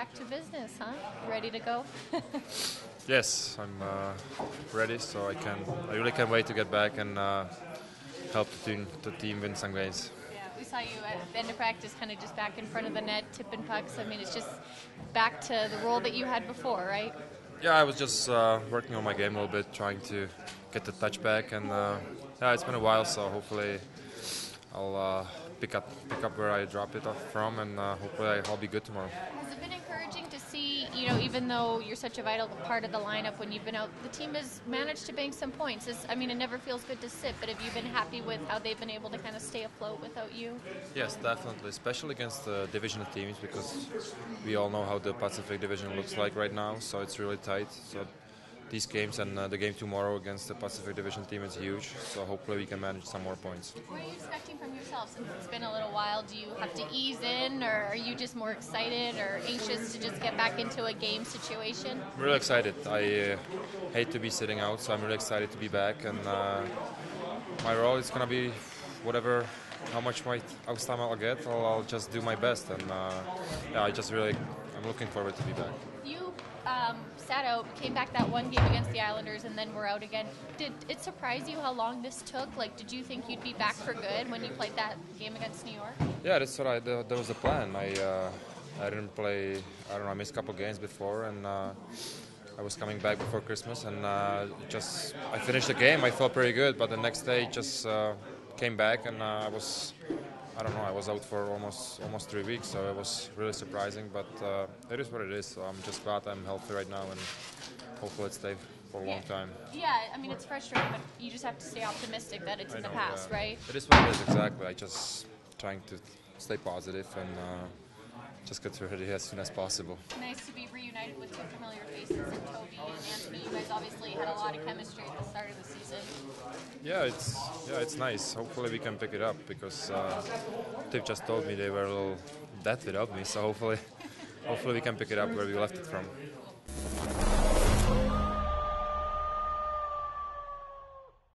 back to business, huh? Ready to go? yes, I'm uh, ready, so I can. I really can't wait to get back and uh, help the team, the team win some games. Yeah, we saw you at the end of practice, kind of just back in front of the net, tipping pucks. I mean, it's just back to the role that you had before, right? Yeah, I was just uh, working on my game a little bit, trying to get the touch back, and uh, yeah, it's been a while, so hopefully I'll uh, pick up pick up where I drop it off from, and uh, hopefully I'll be good tomorrow. Has it been encouraging to see, you know, even though you're such a vital part of the lineup when you've been out, the team has managed to bank some points. It's, I mean, it never feels good to sit, but have you been happy with how they've been able to kind of stay afloat without you? Yes, definitely, especially against the division teams because we all know how the Pacific Division looks like right now, so it's really tight. So these games and uh, the game tomorrow against the Pacific Division team is huge. So hopefully we can manage some more points. What are you expecting from yourself since it's been a little while? Do you have to ease in, or are you just more excited or anxious to just get back into a game situation? I'm really excited. I uh, hate to be sitting out, so I'm really excited to be back. And uh, my role is gonna be whatever, how much my time I'll get. I'll, I'll just do my best. And uh, yeah, I just really, I'm looking forward to be back. You um, sat out, came back that one game against the Islanders, and then were out again. Did it surprise you how long this took? Like, did you think you'd be back for good when you played that game against New York? Yeah, that's what I. That, that was the plan. I uh, I didn't play. I don't know. I missed a couple games before, and uh, I was coming back before Christmas, and uh, just I finished the game. I felt pretty good, but the next day just uh, came back, and uh, I was. I don't know. I was out for almost almost three weeks, so it was really surprising. But uh, it is what it is. So I'm just glad I'm healthy right now, and hopefully it stays for a long time. Yeah, I mean it's frustrating, but you just have to stay optimistic that it's I in the past, yeah. right? It is what it is, exactly. I just trying to stay positive and uh, just get through it as soon as possible. Nice to be reunited with two familiar faces in Toby and Anthony. You guys had a lot of chemistry at the start of the season. Yeah, it's yeah, it's nice. Hopefully we can pick it up because uh, Tip just told me they were a little dead without me. So hopefully, hopefully we can pick it up where we left it from.